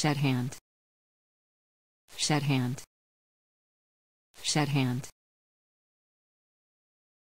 shed hand. Shed hand. Shed hand.